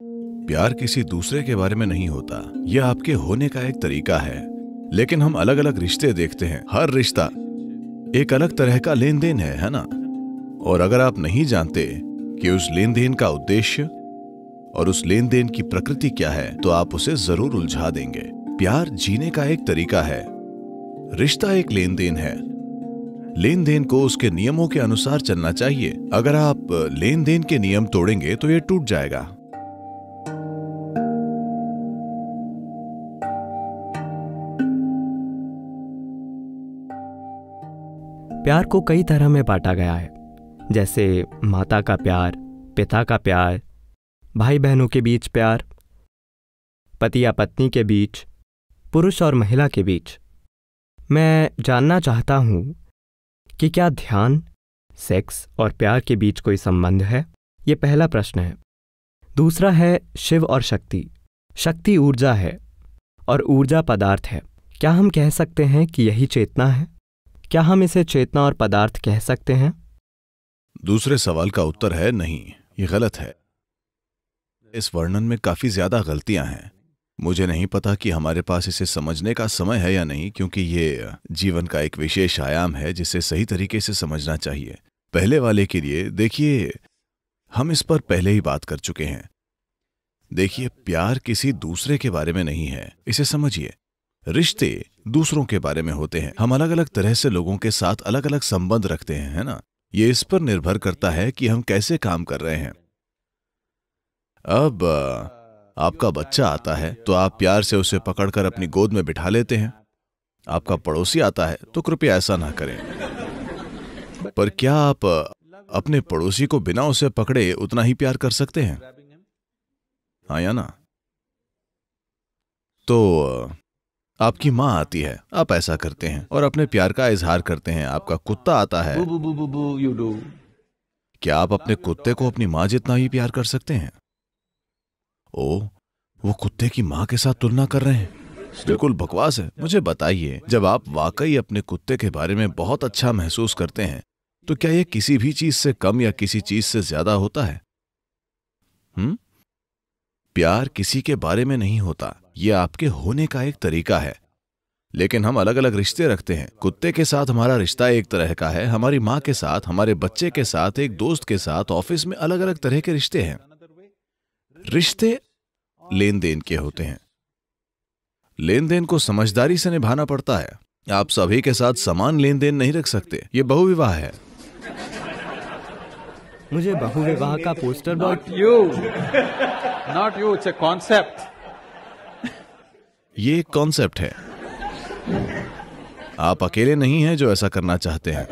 प्यार किसी दूसरे के बारे में नहीं होता। यह आपके होने का एक तरीका है। लेकिन हम अलग अलग रिश्ते देखते हैं। हर रिश्ता एक अलग तरह का लेन देन है है ना? और अगर आप नहीं जानते कि उस लेन देन का उद्देश्य और उस लेन देन की प्रकृति क्या है तो आप उसे ज़रूर उलझा देंगे। प्यार जीने का एक तरीका है। रिश्ता एक लेन देन है। लेन देन को उसके नियमों के अनुसार चलना चाहिए। अगर आप लेन देन के नियम तोड़ेंगे तो यह टूट जाएगा। प्यार को कई तरह में बांटा गया है, जैसे माता का प्यार, पिता का प्यार भाई बहनों के बीच प्यार, पति या पत्नी के बीच, पुरुष और महिला के बीच। मैं जानना चाहता हूँ कि क्या ध्यान, सेक्स और प्यार के बीच कोई संबंध है? ये पहला प्रश्न है। दूसरा है, शिव और शक्ति। शक्ति ऊर्जा है और ऊर्जा पदार्थ है। क्या हम कह सकते हैं कि यही चेतना है? क्या हम इसे चेतना और पदार्थ कह सकते हैं? दूसरे सवाल का उत्तर है, नहीं, ये गलत है। इस वर्णन में काफ़ी ज़्यादा गलतियाँ हैं। मुझे नहीं पता कि हमारे पास इसे समझने का समय है या नहीं, क्योंकि ये जीवन का एक विशेष आयाम है, जिसे सही तरीके से समझना चाहिए। पहले वाले के लिए, देखिए, हम इस पर पहले ही बात कर चुके हैं। देखिए, प्यार किसी दूसरे के बारे में नहीं है, इसे समझिए। रिश्ते दूसरों के बारे में होते हैं। हम अलग अलग तरह से लोगों के साथ अलग अलग संबंध रखते हैं, है ना? ये इस पर निर्भर करता है कि हम कैसे काम कर रहे हैं। अब आपका बच्चा आता है तो आप प्यार से उसे पकड़कर अपनी गोद में बिठा लेते हैं। आपका पड़ोसी आता है तो कृपया ऐसा ना करें। पर क्या आप अपने पड़ोसी को बिना उसे पकड़े उतना ही प्यार कर सकते हैं? हाँ या ना? तो आपकी माँ आती है आप ऐसा करते हैं और अपने प्यार का इजहार करते हैं आपका कुत्ता आता है। boo, boo, boo, boo, you do. क्या आप अपने कुत्ते को अपनी माँ जितना ही प्यार कर सकते हैं? ओ वो कुत्ते की माँ के साथ तुलना कर रहे हैं। बिल्कुल बकवास है। मुझे बताइए जब आप वाकई अपने कुत्ते के बारे में बहुत अच्छा महसूस करते हैं तो क्या यह किसी भी चीज़ से कम या किसी चीज़ से ज़्यादा होता है? हम्म प्यार किसी के बारे में नहीं होता। यह आपके होने का एक तरीका है। लेकिन हम अलग अलग रिश्ते रखते हैं। कुत्ते के साथ हमारा रिश्ता एक तरह का है हमारी माँ के साथ हमारे बच्चे के साथ एक दोस्त के साथ ऑफ़िस में अलग अलग तरह के रिश्ते हैं। रिश्ते लेन देन के होते हैं। लेन देन को समझदारी से निभाना पड़ता है। आप सभी के साथ समान लेन देन नहीं रख सकते। ये बहुविवाह है। मुझे बहुविवाह का poster not you not you. It's a concept. ये एक कॉन्सेप्ट है। आप अकेले नहीं हैं जो ऐसा करना चाहते हैं।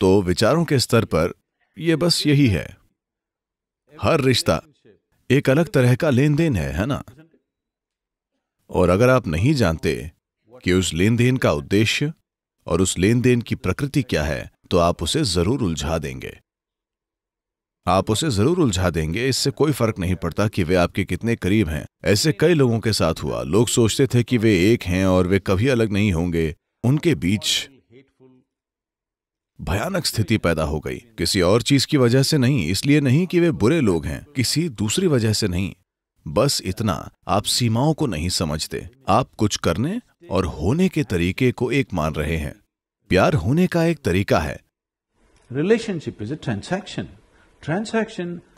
तो विचारों के स्तर पर यह बस यही है। हर रिश्ता एक अलग तरह का लेन देन है है ना? और अगर आप नहीं जानते कि उस लेन देन का उद्देश्य और उस लेन देन की प्रकृति क्या है तो आप उसे ज़रूर उलझा देंगे। आप उसे ज़रूर उलझा देंगे, इससे कोई फ़र्क नहीं पड़ता कि वे आपके कितने करीब हैं। ऐसे कई लोगों के साथ हुआ। लोग सोचते थे कि वे एक हैं और वे कभी अलग नहीं होंगे। उनके बीच भयानक स्थिति पैदा हो गई। किसी और चीज़ की वजह से नहीं, इसलिए नहीं कि वे बुरे लोग हैं। किसी दूसरी वजह से नहीं। बस इतना, आप सीमाओं को नहीं समझते। आप कुछ करने और होने के तरीके को एक मान रहे हैं। प्यार होने का एक तरीका है। Relationship is a transaction.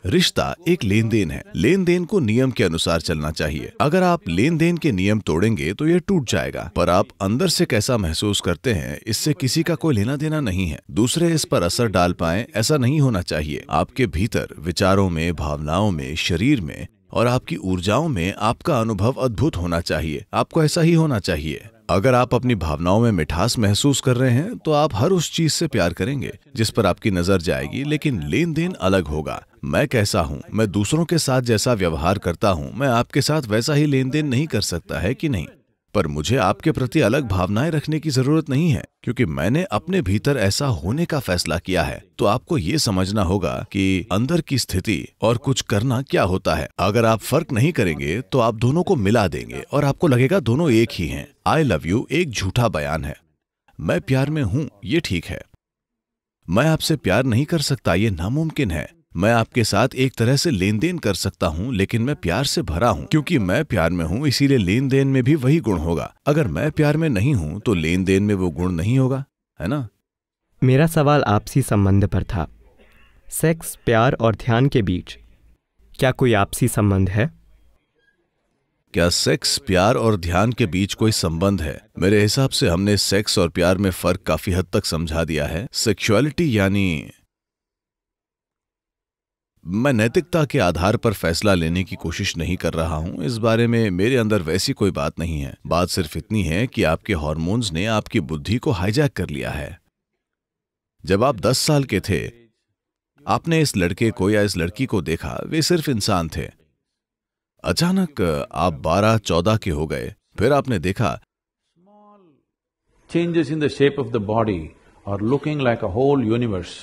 रिश्ता एक लेन देन है। लेन देन को नियम के अनुसार चलना चाहिए। अगर आप लेन देन के नियम तोड़ेंगे तो ये टूट जाएगा। पर आप अंदर से कैसा महसूस करते हैं, इससे किसी का कोई लेना देना नहीं है। दूसरे इस पर असर डाल पाए, ऐसा नहीं होना चाहिए। आपके भीतर विचारों में, भावनाओं में, शरीर में और आपकी ऊर्जाओं में आपका अनुभव अद्भुत होना चाहिए। आपको ऐसा ही होना चाहिए। अगर आप अपनी भावनाओं में मिठास महसूस कर रहे हैं तो आप हर उस चीज़ से प्यार करेंगे, जिस पर आपकी नज़र जाएगी, लेकिन लेन देन अलग होगा। मैं कैसा हूँ? मैं दूसरों के साथ जैसा व्यवहार करता हूँ, मैं आपके साथ वैसा ही लेन देन नहीं कर सकता, है कि नहीं? पर मुझे आपके प्रति अलग भावनाएँ रखने की ज़रूरत नहीं है, क्योंकि मैंने अपने भीतर ऐसा होने का फैसला किया है। तो आपको ये समझना होगा कि अंदर की स्थिति और कुछ करना क्या होता है। अगर आप फ़र्क नहीं करेंगे तो आप दोनों को मिला देंगे और आपको लगेगा दोनों एक ही हैं। आई लव यू एक झूठा बयान है। मैं प्यार में हूँ, ये ठीक है। मैं आपसे प्यार नहीं कर सकता, ये नामुमकिन है। मैं आपके साथ एक तरह से लेन देन कर सकता हूँ लेकिन मैं प्यार से भरा हूँ क्योंकि मैं प्यार में हूँ इसीलिए लेन देन में भी वही गुण होगा। अगर मैं प्यार में नहीं हूँ तो लेन देन में वो गुण नहीं होगा है ना? मेरा सवाल आपसी संबंध पर था। सेक्स प्यार और ध्यान के बीच क्या कोई आपसी संबंध है? क्या सेक्स प्यार और ध्यान के बीच कोई संबंध है? मेरे हिसाब से हमने सेक्स और प्यार में फ़र्क काफ़ी हद तक समझा दिया है। सेक्सुअलिटी यानी मैं नैतिकता के आधार पर फैसला लेने की कोशिश नहीं कर रहा हूँ। इस बारे में मेरे अंदर वैसी कोई बात नहीं है। बात सिर्फ़ इतनी है कि आपके हॉर्मोन्स ने आपकी बुद्धि को हाईजैक कर लिया है। जब आप दस साल के थे, आपने इस लड़के को या इस लड़की को देखा, वे सिर्फ़ इंसान थे। अचानक आप बारह, चौदह के हो गए। फिर आपने देखा changes in the shape of the body are looking like a whole universe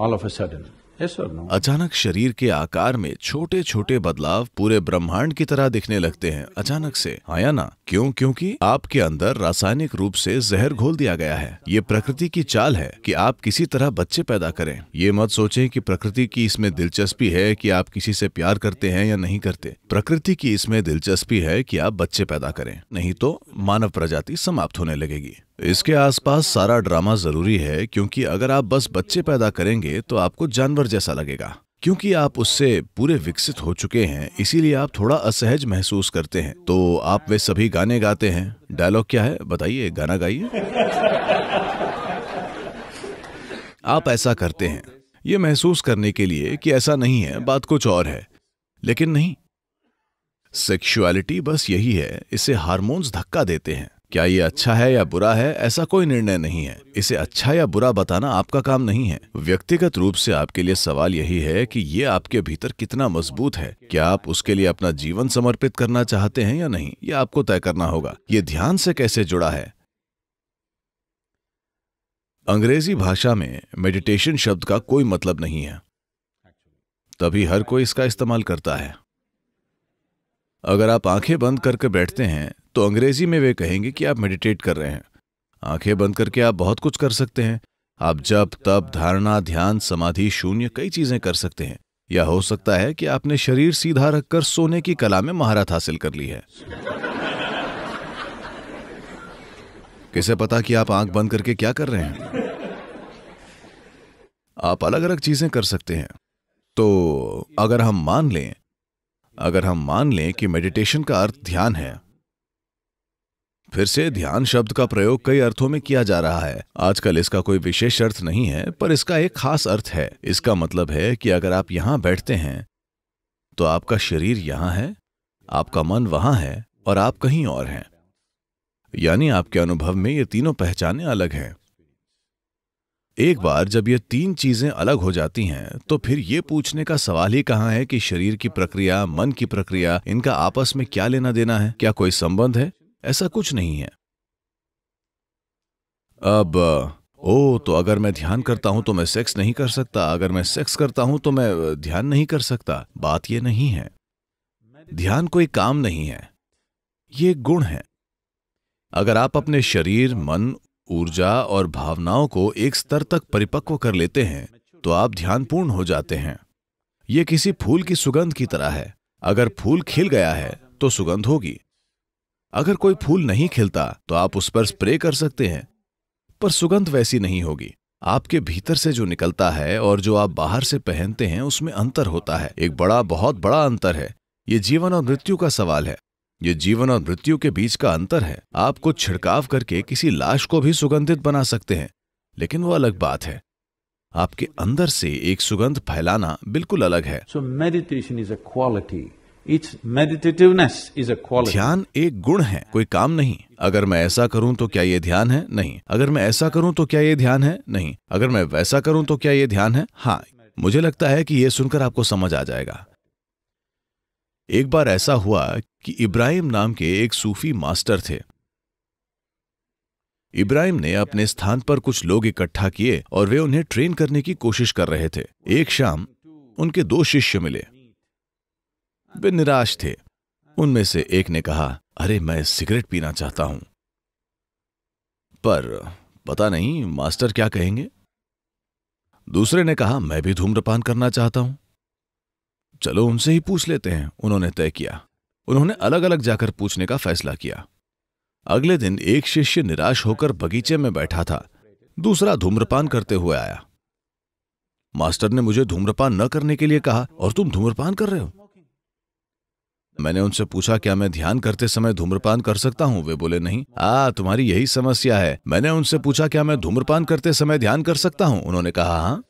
all of a sudden. Yes no? अचानक शरीर के आकार में छोटे छोटे बदलाव पूरे ब्रह्मांड की तरह दिखने लगते हैं, अचानक से। आया ना? क्यों? क्योंकि आपके अंदर रासायनिक रूप से जहर घोल दिया गया है। ये प्रकृति की चाल है कि आप किसी तरह बच्चे पैदा करें। ये मत सोचें कि प्रकृति की इसमें दिलचस्पी है कि आप किसी से प्यार करते हैं या नहीं करते। प्रकृति की इसमें दिलचस्पी है कि आप बच्चे पैदा करें। नहीं तो मानव प्रजाति समाप्त होने लगेगी। इसके आसपास सारा ड्रामा ज़रूरी है, क्योंकि अगर आप बस बच्चे पैदा करेंगे तो आपको जानवर जैसा लगेगा। क्योंकि आप उससे पूरे विकसित हो चुके हैं, इसीलिए आप थोड़ा असहज महसूस करते हैं। तो आप वे सभी गाने गाते हैं। डायलॉग क्या है? बताइए, गाना गाइए। आप ऐसा करते हैं। ये महसूस करने के लिए कि ऐसा नहीं है, बात कुछ और है। लेकिन नहीं सेक्सुअलिटी बस यही है, इसे हार्मोन्स धक्का देते हैं। क्या ये अच्छा है या बुरा है, ऐसा कोई निर्णय नहीं है। इसे अच्छा या बुरा बताना आपका काम नहीं है। व्यक्तिगत रूप से आपके लिए सवाल यही है कि ये आपके भीतर कितना मज़बूत है। क्या आप उसके लिए अपना जीवन समर्पित करना चाहते हैं या नहीं, ये आपको तय करना होगा। ये ध्यान से कैसे जुड़ा है? अंग्रेज़ी भाषा में मेडिटेशन शब्द का कोई मतलब नहीं है। तभी हर कोई इसका इस्तेमाल करता है। अगर आप आँखें बंद करके बैठते हैं तो अंग्रेज़ी में वे कहेंगे कि आप मेडिटेट कर रहे हैं। आँखें बंद करके आप बहुत कुछ कर सकते हैं। आप जब तब धारणा, ध्यान, समाधि, शून्य, कई चीज़ें कर सकते हैं। या हो सकता है कि आपने शरीर सीधा रखकर सोने की कला में महारत हासिल कर ली है। किसे पता कि आप आँख बंद करके क्या कर रहे हैं? आप अलग अलग चीज़ें कर सकते हैं। तो अगर हम मान लें, अगर हम मान लें कि मेडिटेशन का अर्थ ध्यान है फिर से ध्यान शब्द का प्रयोग कई अर्थों में किया जा रहा है। आजकल इसका कोई विशेष अर्थ नहीं है, पर इसका एक खास अर्थ है। इसका मतलब है कि अगर आप यहाँ बैठते हैं तो आपका शरीर यहाँ है, आपका मन वहाँ है और आप कहीं और हैं। यानी आपके अनुभव में ये तीनों पहचाने अलग हैं। एक बार जब ये तीन चीज़ें अलग हो जाती हैं तो फिर ये पूछने का सवाल ही कहाँ है कि शरीर की प्रक्रिया, मन की प्रक्रिया, इनका आपस में क्या लेना देना है? क्या कोई संबंध है? ऐसा कुछ नहीं है। अब, ओ तो अगर मैं ध्यान करता हूँ तो मैं सेक्स नहीं कर सकता। अगर मैं सेक्स करता हूँ तो मैं ध्यान नहीं कर सकता। बात यह नहीं है। ध्यान कोई काम नहीं है। ये गुण है। अगर आप अपने शरीर, मन, ऊर्जा और भावनाओं को एक स्तर तक परिपक्व कर लेते हैं तो आप ध्यानपूर्ण हो जाते हैं। यह किसी फूल की सुगंध की तरह है। अगर फूल खिल गया है तो सुगंध होगी। अगर कोई फूल नहीं खिलता तो आप उस पर स्प्रे कर सकते हैं। पर सुगंध वैसी नहीं होगी। आपके भीतर से जो निकलता है और जो आप बाहर से पहनते हैं, उसमें अंतर होता है। एक बड़ा, बहुत बड़ा अंतर है। ये जीवन और मृत्यु का सवाल है। ये जीवन और मृत्यु के बीच का अंतर है। आप कुछ छिड़काव करके किसी लाश को भी सुगंधित बना सकते हैं। लेकिन वो अलग बात है। आपके अंदर से एक सुगंध फैलाना बिल्कुल अलग है। So meditation is a quality. Its meditativeness is a quality. ध्यान एक गुण है, कोई काम नहीं। अगर मैं ऐसा करूँ तो क्या ये ध्यान है? नहीं। अगर मैं ऐसा करूँ तो क्या ये ध्यान है? नहीं। अगर मैं वैसा करूँ तो क्या ये ध्यान है? हाँ। मुझे लगता है कि ये सुनकर आपको समझ आ जाएगा। एक बार ऐसा हुआ कि इब्राहिम नाम के एक सूफी मास्टर थे। इब्राहिम ने अपने स्थान पर कुछ लोग इकट्ठा किए और वे उन्हें ट्रेन करने की कोशिश कर रहे थे। एक शाम उनके दो शिष्य मिले। वे निराश थे। उनमें से एक ने कहा, अरे, मैं सिगरेट पीना चाहता हूँ। पर पता नहीं, मास्टर क्या कहेंगे? दूसरे ने कहा, मैं भी धूम्रपान करना चाहता हूँ। चलो, उनसे ही पूछ लेते हैं, उन्होंने तय किया। उन्होंने अलग अलग जाकर पूछने का फैसला किया। अगले दिन एक शिष्य निराश होकर बगीचे में बैठा था। दूसरा धूम्रपान करते हुए आया। मास्टर ने मुझे धूम्रपान न करने के लिए कहा, और तुम धूम्रपान कर रहे हो? मैंने उनसे पूछा, क्या मैं ध्यान करते समय धूम्रपान कर सकता हूँ? वे बोले, नहीं। आ, तुम्हारी यही समस्या है। मैंने उनसे पूछा, क्या मैं धूम्रपान करते समय ध्यान कर सकता हूँ? उन्होंने कहा हाँ।